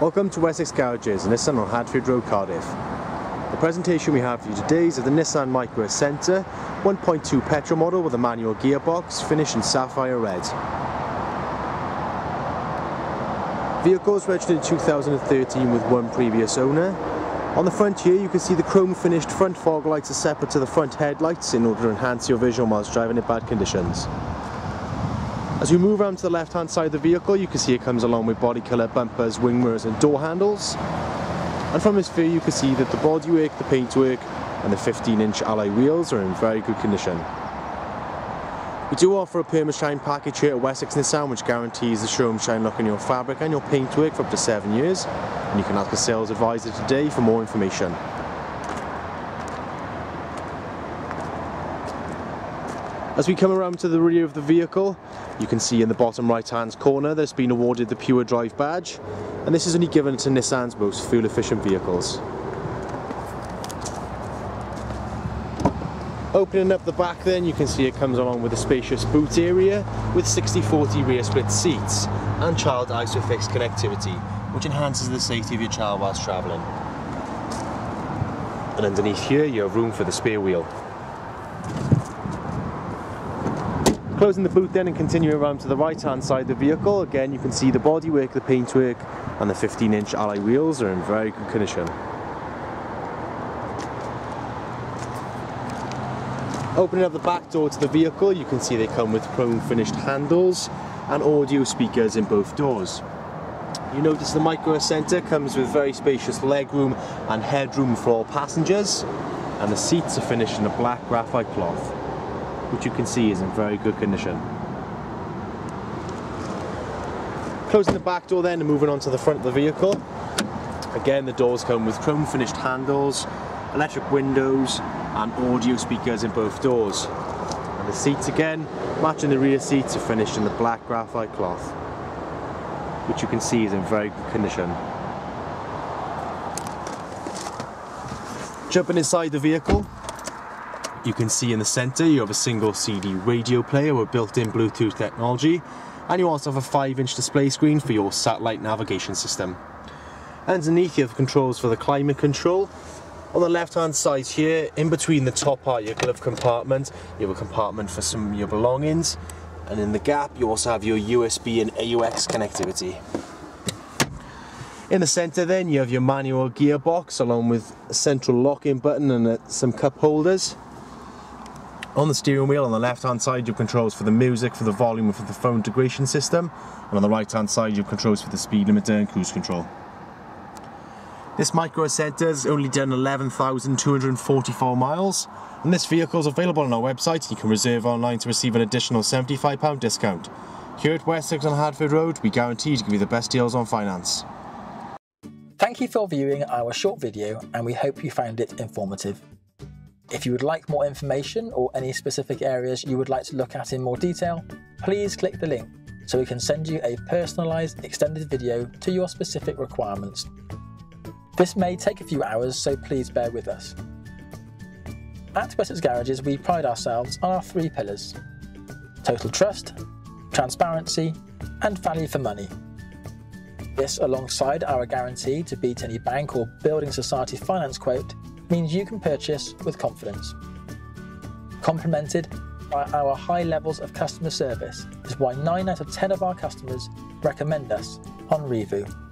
Welcome to Wessex Garages, Nissan on Hadfield Road, Cardiff. The presentation we have for you today is of the Nissan Micra Acenta 1.2 petrol model with a manual gearbox finished in sapphire red. Vehicle is registered in 2013 with one previous owner. On the front here you can see the chrome finished front fog lights are separate to the front headlights in order to enhance your visual whilst driving in bad conditions. As we move around to the left hand side of the vehicle you can see it comes along with body colour bumpers, wing mirrors and door handles. And from this view you can see that the bodywork, the paintwork and the 15 inch alloy wheels are in very good condition. We do offer a perma shine package here at Wessex Nissan which guarantees the showroom shine look on your fabric and your paintwork for up to 7 years and you can ask a sales advisor today for more information. As we come around to the rear of the vehicle, you can see in the bottom right hand corner there's been awarded the Pure Drive badge, and this is only given to Nissan's most fuel efficient vehicles. Opening up the back then, you can see it comes along with a spacious boot area with 60-40 rear split seats and child ISOFIX connectivity, which enhances the safety of your child whilst travelling. And underneath here, you have room for the spare wheel. Closing the boot then and continuing around to the right hand side of the vehicle, again you can see the bodywork, the paintwork and the 15 inch alloy wheels are in very good condition. Opening up the back door to the vehicle, you can see they come with chrome finished handles and audio speakers in both doors. You notice the Micra Acenta comes with very spacious legroom and headroom for all passengers and the seats are finished in a black graphite cloth which you can see is in very good condition. Closing the back door then and moving on to the front of the vehicle. Again the doors come with chrome finished handles, electric windows and audio speakers in both doors. And the seats again, matching the rear seats are finished in the black graphite cloth which you can see is in very good condition. Jumping inside the vehicle, you can see in the centre you have a single CD radio player with built-in Bluetooth technology and you also have a 5 inch display screen for your satellite navigation system. Underneath you have controls for the climate control. On the left hand side here, in between the top part of your glove compartment, you have a compartment for some of your belongings and in the gap you also have your USB and AUX connectivity. In the centre then you have your manual gearbox along with a central locking button and uh, some cup holders. On the steering wheel on the left hand side you have controls for the music, for the volume and for the phone integration system and on the right hand side you have controls for the speed limiter and cruise control. This Acenta has only done 11,244 miles and this vehicle is available on our website you can reserve online to receive an additional £75 discount. Here at Wessex on Hadfield Road we guarantee to give you the best deals on finance. Thank you for viewing our short video and we hope you found it informative. If you would like more information or any specific areas you would like to look at in more detail, please click the link so we can send you a personalised extended video to your specific requirements. This may take a few hours, so please bear with us. At Wessex Garages, we pride ourselves on our three pillars total trust, transparency, and value for money. This, alongside our guarantee to beat any bank or building society finance quote, means you can purchase with confidence. Complemented by our high levels of customer service is why 9 out of 10 of our customers recommend us on Reevoo.